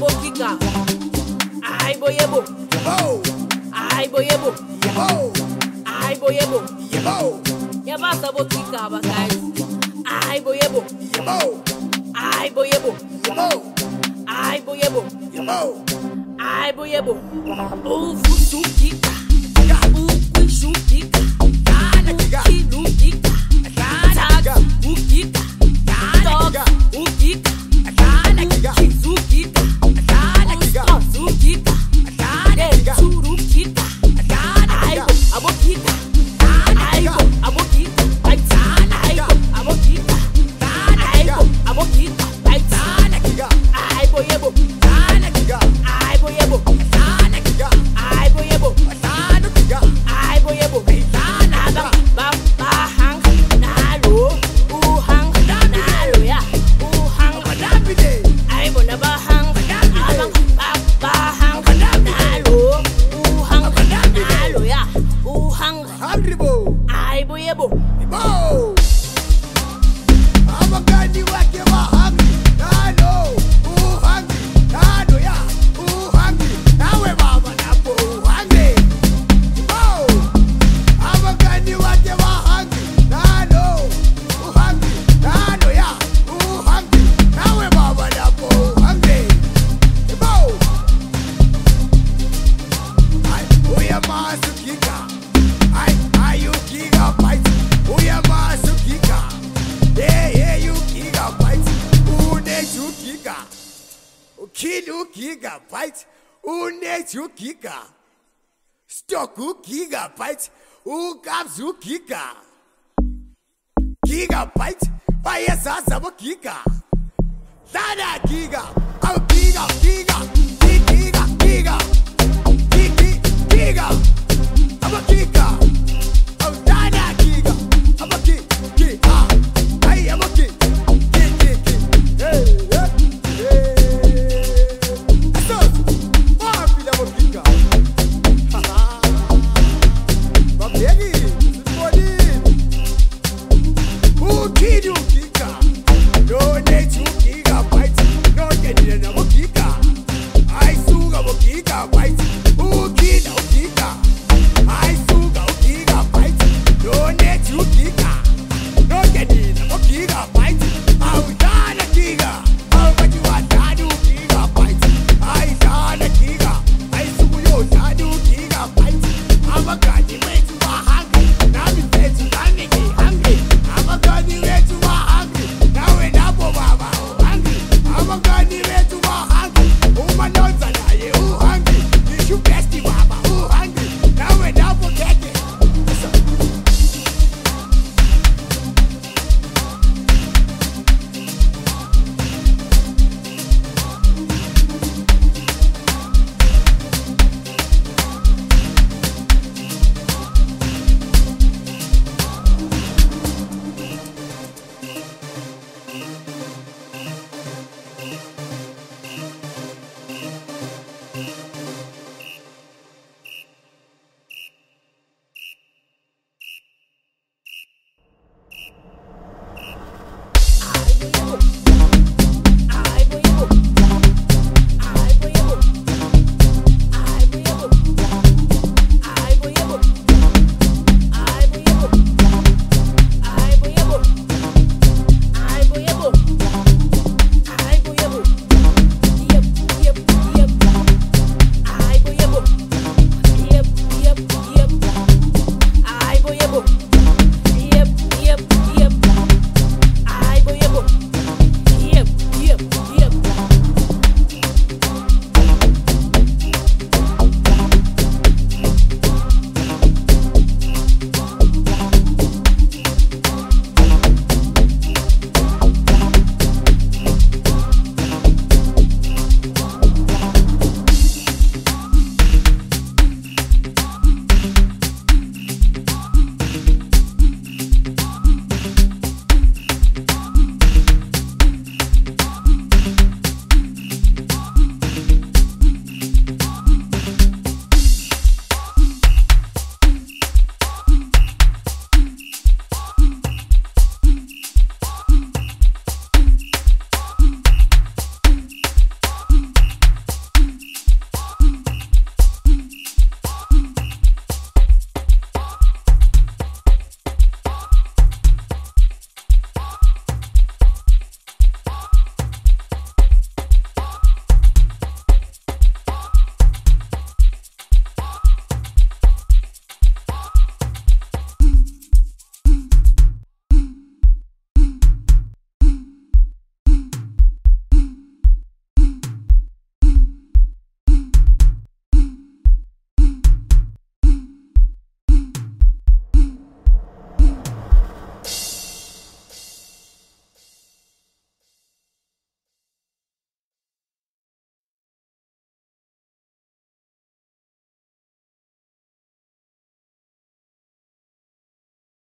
kika. Ai boyebo. Yo, Ai boyebo. yo, Ai boyebo. yo, Ya ba sabo kika ba kai. Ai boyebo. yo, Ai boyebo. yo, Ai boyebo. yo. Ai boyebo. Ufu sukika. Ukwi sukika. Uki lukika. Tag ukika. Haribo, Aibo yebo. Bo. Abagani wake wa hungry. Nano, who hungry? Nano ya, who hungry? Nawe baba napo hungry. Bo. Abagani wake wa hungry. Nano, who hungry? Nano ya, who hungry? Nawe baba napo hungry. Bo. Uya masukika. Gigabyte. Une you giga. Stock you gigabyte. Ugabs you giga. Gigabyte. Vaya sasa mo giga. Dada giga. Oh, giga, giga. Giga,